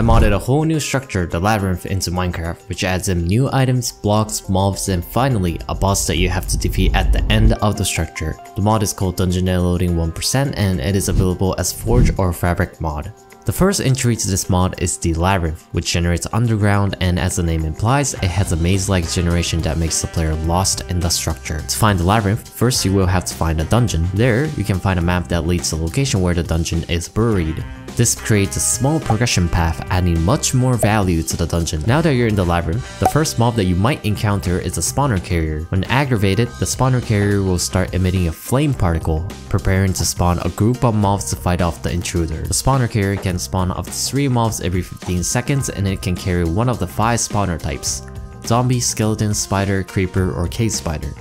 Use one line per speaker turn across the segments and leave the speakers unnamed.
I modded a whole new structure, the Labyrinth, into Minecraft, which adds in new items, blocks, mobs, and finally, a boss that you have to defeat at the end of the structure. The mod is called Dungeon Loading 1% and it is available as Forge or Fabric mod. The first entry to this mod is the Labyrinth, which generates underground and as the name implies, it has a maze-like generation that makes the player lost in the structure. To find the Labyrinth, first you will have to find a dungeon. There, you can find a map that leads to the location where the dungeon is buried. This creates a small progression path adding much more value to the dungeon. Now that you're in the labyrinth, the first mob that you might encounter is a spawner carrier. When aggravated, the spawner carrier will start emitting a flame particle, preparing to spawn a group of mobs to fight off the intruder. The spawner carrier can spawn up to 3 mobs every 15 seconds and it can carry one of the 5 spawner types. Zombie, skeleton, spider, creeper, or cave spider.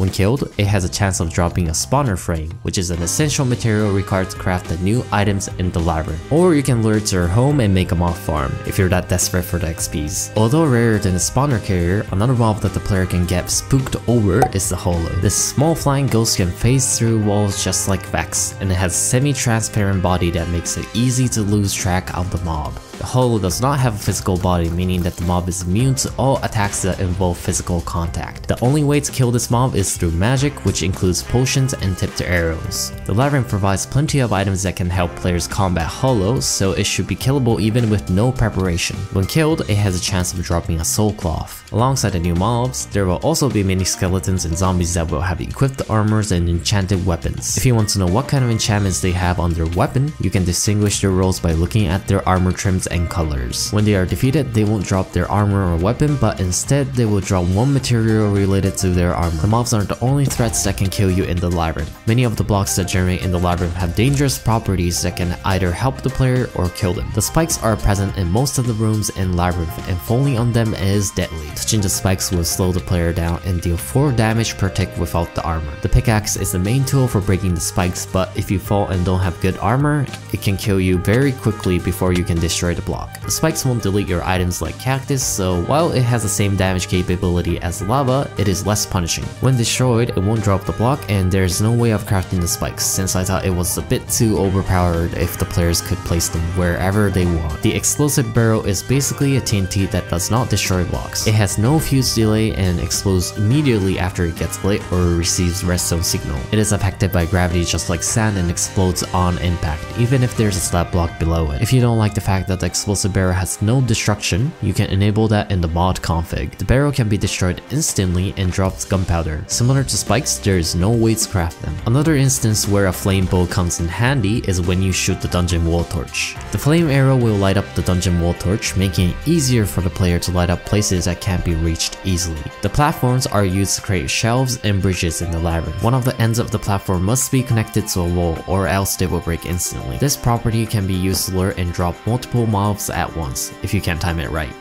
When killed, it has a chance of dropping a spawner frame, which is an essential material required to craft the new items in the labyrinth. Or you can lure it to your home and make a mob farm, if you're that desperate for the XPs. Although rarer than the spawner carrier, another mob that the player can get spooked over is the Hollow. This small flying ghost can phase through walls just like Vex, and it has semi-transparent body that makes it easy to lose track of the mob. Hollow does not have a physical body, meaning that the mob is immune to all attacks that involve physical contact. The only way to kill this mob is through magic, which includes potions and tipped arrows. The Labyrinth provides plenty of items that can help players combat Hollow, so it should be killable even with no preparation. When killed, it has a chance of dropping a soul cloth. Alongside the new mobs, there will also be many skeletons and zombies that will have equipped armors and enchanted weapons. If you want to know what kind of enchantments they have on their weapon, you can distinguish their roles by looking at their armor trims and colors. When they are defeated, they won't drop their armor or weapon, but instead they will drop one material related to their armor. The mobs aren't the only threats that can kill you in the labyrinth. Many of the blocks that generate in the labyrinth have dangerous properties that can either help the player or kill them. The spikes are present in most of the rooms in labyrinth and falling on them is deadly. Touching the spikes will slow the player down and deal 4 damage per tick without the armor. The pickaxe is the main tool for breaking the spikes, but if you fall and don't have good armor, it can kill you very quickly before you can destroy the block. The spikes won't delete your items like cactus, so while it has the same damage capability as lava, it is less punishing. When destroyed, it won't drop the block and there's no way of crafting the spikes since I thought it was a bit too overpowered if the players could place them wherever they want. The explosive barrel is basically a TNT that does not destroy blocks. It has no fuse delay and explodes immediately after it gets lit or receives redstone signal. It is affected by gravity just like sand and explodes on impact, even if there's a slab block below it. If you don't like the fact that the explosive barrel has no destruction, you can enable that in the mod config. The barrel can be destroyed instantly and drops gunpowder. Similar to spikes, there is no way to craft them. Another instance where a flame bow comes in handy is when you shoot the dungeon wall torch. The flame arrow will light up the dungeon wall torch, making it easier for the player to light up places that can't be reached easily. The platforms are used to create shelves and bridges in the labyrinth. One of the ends of the platform must be connected to a wall or else they will break instantly. This property can be used to lure and drop multiple mobs at once, if you can time it right.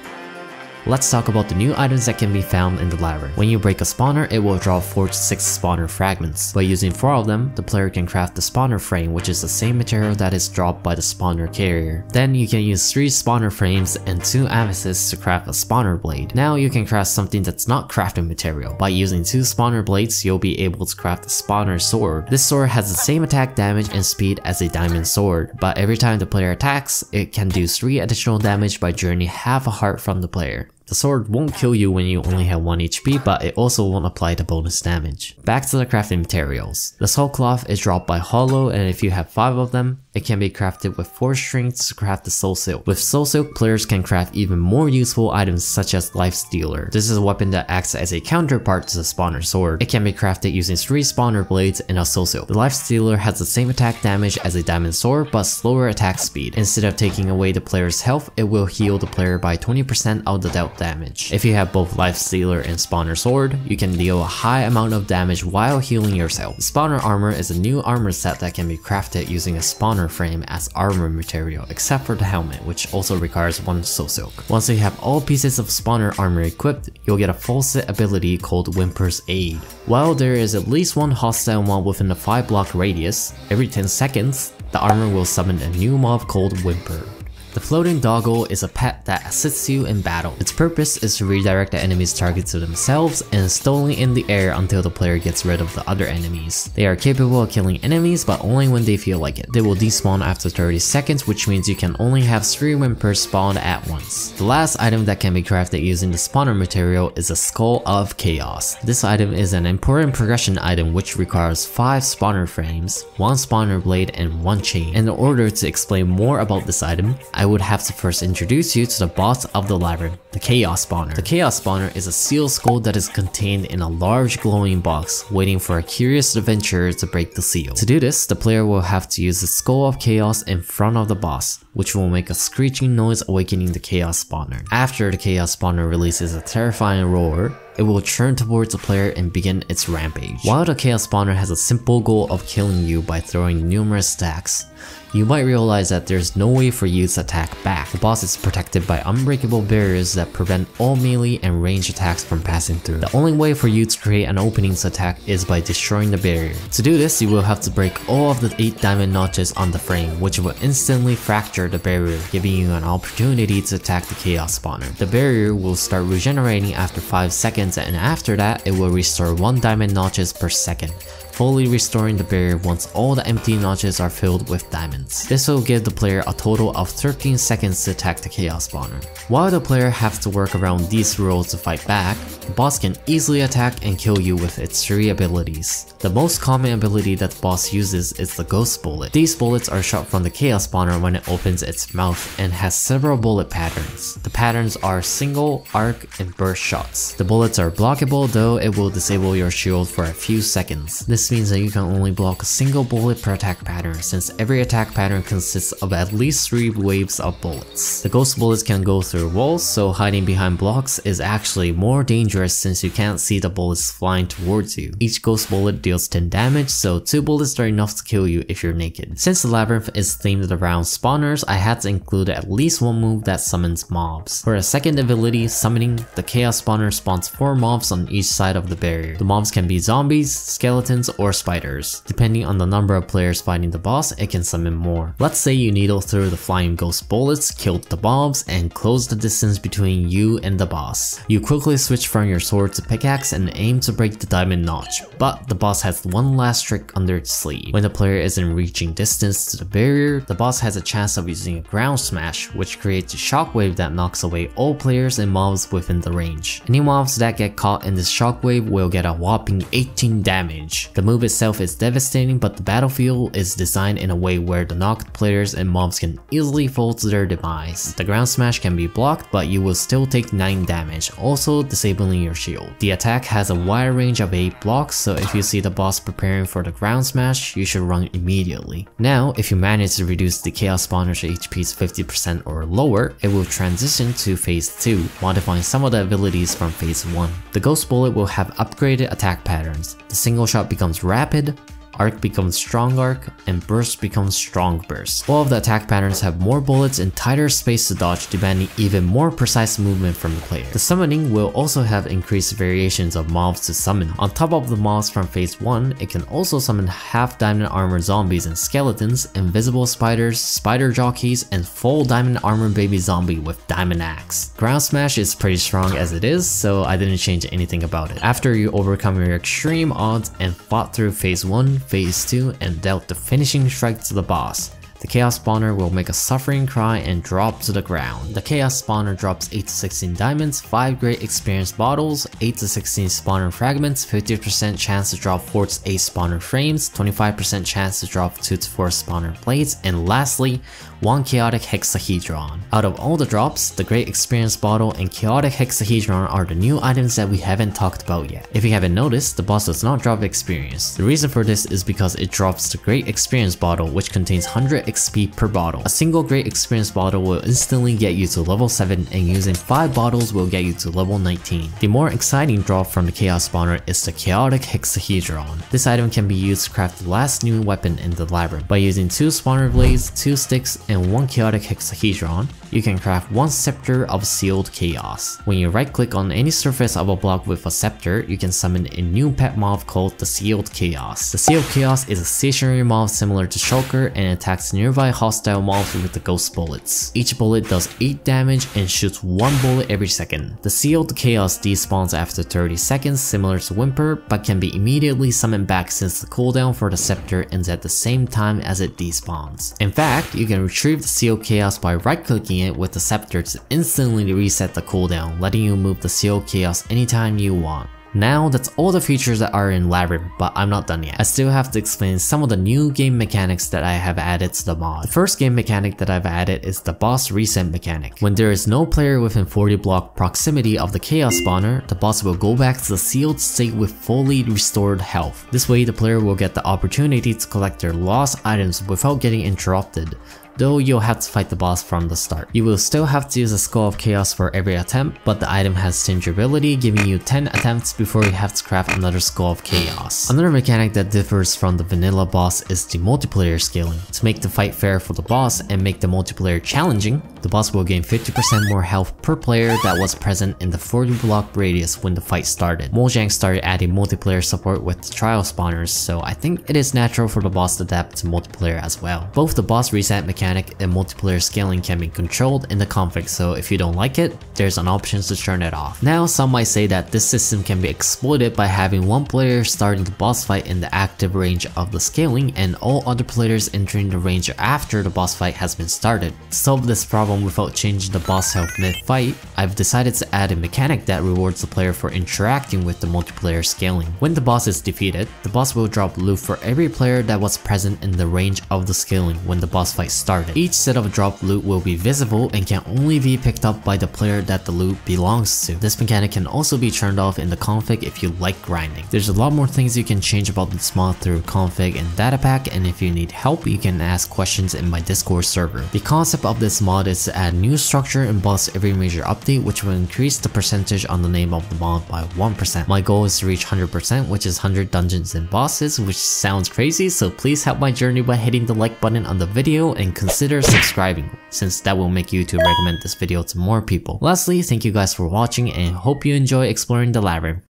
Let's talk about the new items that can be found in the labyrinth. When you break a spawner, it will drop 4 to 6 spawner fragments. By using 4 of them, the player can craft the spawner frame which is the same material that is dropped by the spawner carrier. Then you can use 3 spawner frames and 2 amethysts to craft a spawner blade. Now you can craft something that's not crafting material. By using 2 spawner blades, you'll be able to craft a spawner sword. This sword has the same attack damage and speed as a diamond sword, but every time the player attacks, it can do 3 additional damage by draining half a heart from the player. The sword won't kill you when you only have 1 HP, but it also won't apply the bonus damage. Back to the crafting materials. The soul cloth is dropped by Hollow and if you have 5 of them, it can be crafted with 4 strings to craft the soul silk. With soul silk, players can craft even more useful items such as life stealer. This is a weapon that acts as a counterpart to the spawner sword. It can be crafted using 3 spawner blades and a soul silk. The life stealer has the same attack damage as a diamond sword but slower attack speed. Instead of taking away the player's health, it will heal the player by 20% of the dealt damage. If you have both Life Stealer and Spawner Sword, you can deal a high amount of damage while healing yourself. Spawner Armor is a new armor set that can be crafted using a spawner frame as armor material, except for the helmet, which also requires one soul silk. Once you have all pieces of spawner armor equipped, you'll get a full set ability called Whimper's Aid. While there is at least one hostile mob within a 5 block radius, every 10 seconds, the armor will summon a new mob called Whimper. The floating doggo is a pet that assists you in battle. Its purpose is to redirect the enemy's target to themselves and stolen in the air until the player gets rid of the other enemies. They are capable of killing enemies but only when they feel like it. They will despawn after 30 seconds which means you can only have 3 Whimper spawn at once. The last item that can be crafted using the spawner material is a Skull of Chaos. This item is an important progression item which requires 5 spawner frames, 1 spawner blade and 1 chain. In order to explain more about this item, I would have to first introduce you to the boss of the labyrinth, the Chaos Spawner. The Chaos Spawner is a sealed skull that is contained in a large glowing box, waiting for a curious adventurer to break the seal. To do this, the player will have to use the Skull of Chaos in front of the boss, which will make a screeching noise awakening the Chaos Spawner. After the Chaos Spawner releases a terrifying roar, it will turn towards the player and begin its rampage. While the Chaos Spawner has a simple goal of killing you by throwing numerous stacks, you might realize that there's no way for you to attack back. The boss is protected by unbreakable barriers that prevent all melee and range attacks from passing through. The only way for you to create an opening to attack is by destroying the barrier. To do this, you will have to break all of the 8 diamond notches on the frame, which will instantly fracture the barrier, giving you an opportunity to attack the Chaos Spawner. The barrier will start regenerating after 5 seconds and after that, it will restore 1 diamond notches per second fully restoring the barrier once all the empty notches are filled with diamonds. This will give the player a total of 13 seconds to attack the Chaos Spawner. While the player has to work around these rules to fight back, the boss can easily attack and kill you with its 3 abilities. The most common ability that the boss uses is the Ghost Bullet. These bullets are shot from the Chaos Spawner when it opens its mouth and has several bullet patterns. The patterns are single, arc, and burst shots. The bullets are blockable though it will disable your shield for a few seconds. This means that you can only block a single bullet per attack pattern since every attack pattern consists of at least 3 waves of bullets. The ghost bullets can go through walls so hiding behind blocks is actually more dangerous since you can't see the bullets flying towards you. Each ghost bullet deals 10 damage so 2 bullets are enough to kill you if you're naked. Since the labyrinth is themed around spawners, I had to include at least one move that summons mobs. For a second ability, summoning, the chaos spawner spawns 4 mobs on each side of the barrier. The mobs can be zombies, skeletons, or spiders. Depending on the number of players fighting the boss, it can summon more. Let's say you needle through the flying ghost bullets, killed the mobs, and close the distance between you and the boss. You quickly switch from your sword to pickaxe and aim to break the diamond notch, but the boss has one last trick under its sleeve. When the player isn't reaching distance to the barrier, the boss has a chance of using a ground smash, which creates a shockwave that knocks away all players and mobs within the range. Any mobs that get caught in this shockwave will get a whopping 18 damage. The move itself is devastating, but the battlefield is designed in a way where the knocked players and mobs can easily fall to their demise. The ground smash can be blocked, but you will still take 9 damage, also disabling your shield. The attack has a wide range of 8 blocks, so if you see the boss preparing for the ground smash, you should run immediately. Now, if you manage to reduce the Chaos Spawner's HP to 50% or lower, it will transition to phase 2, modifying some of the abilities from phase 1. The Ghost Bullet will have upgraded attack patterns. The single shot becomes rapid, Arc becomes Strong Arc, and Burst becomes Strong Burst. All of the attack patterns have more bullets and tighter space to dodge demanding even more precise movement from the player. The summoning will also have increased variations of mobs to summon. On top of the mobs from phase 1, it can also summon half diamond armor zombies and skeletons, invisible spiders, spider jockeys, and full diamond armor baby zombie with diamond axe. Ground smash is pretty strong as it is, so I didn't change anything about it. After you overcome your extreme odds and fought through phase 1, phase 2 and dealt the finishing strike to the boss. The Chaos Spawner will make a suffering cry and drop to the ground. The Chaos Spawner drops 8 to 16 diamonds, 5 great experience bottles, 8 to 16 spawner fragments, 50% chance to drop 4 to 8 spawner frames, 25% chance to drop 2 to 4 spawner plates, and lastly, 1 chaotic hexahedron. Out of all the drops, the great experience bottle and chaotic hexahedron are the new items that we haven't talked about yet. If you haven't noticed, the boss does not drop experience. The reason for this is because it drops the great experience bottle which contains 100 XP per bottle. A single great experience bottle will instantly get you to level 7 and using 5 bottles will get you to level 19. The more exciting drop from the chaos spawner is the chaotic hexahedron. This item can be used to craft the last new weapon in the labyrinth by using 2 spawner blades, 2 sticks, and one chaotic hexahedron, you can craft one scepter of sealed chaos. When you right click on any surface of a block with a scepter, you can summon a new pet mob called the sealed chaos. The sealed chaos is a stationary mob similar to Shulker and attacks nearby hostile mobs with the ghost bullets. Each bullet does 8 damage and shoots 1 bullet every second. The sealed chaos despawns after 30 seconds similar to Whimper but can be immediately summoned back since the cooldown for the scepter ends at the same time as it despawns. In fact, you can retrieve the sealed chaos by right clicking it with the scepter to instantly reset the cooldown, letting you move the sealed chaos anytime you want. Now, that's all the features that are in Labyrinth, but I'm not done yet. I still have to explain some of the new game mechanics that I have added to the mod. The first game mechanic that I've added is the boss reset mechanic. When there is no player within 40 block proximity of the chaos spawner, the boss will go back to the sealed state with fully restored health. This way, the player will get the opportunity to collect their lost items without getting interrupted though you'll have to fight the boss from the start. You will still have to use a Skull of Chaos for every attempt, but the item has ability, giving you 10 attempts before you have to craft another Skull of Chaos. Another mechanic that differs from the vanilla boss is the multiplayer scaling. To make the fight fair for the boss and make the multiplayer challenging, the boss will gain 50% more health per player that was present in the 40 block radius when the fight started. Mojang started adding multiplayer support with trial spawners, so I think it is natural for the boss to adapt to multiplayer as well. Both the boss reset mechanic mechanic and multiplayer scaling can be controlled in the config so if you don't like it, there's an option to turn it off. Now some might say that this system can be exploited by having one player starting the boss fight in the active range of the scaling and all other players entering the range after the boss fight has been started. To solve this problem without changing the boss health mid-fight, I've decided to add a mechanic that rewards the player for interacting with the multiplayer scaling. When the boss is defeated, the boss will drop loot for every player that was present in the range of the scaling when the boss fight started. Each set of drop loot will be visible and can only be picked up by the player that the loot belongs to. This mechanic can also be turned off in the config if you like grinding. There's a lot more things you can change about this mod through config and data pack and if you need help you can ask questions in my discord server. The concept of this mod is to add new structure and boss every major update which will increase the percentage on the name of the mod by 1%. My goal is to reach 100% which is 100 dungeons and bosses which sounds crazy so please help my journey by hitting the like button on the video and consider subscribing since that will make YouTube recommend this video to more people. Lastly, thank you guys for watching and hope you enjoy exploring the labyrinth.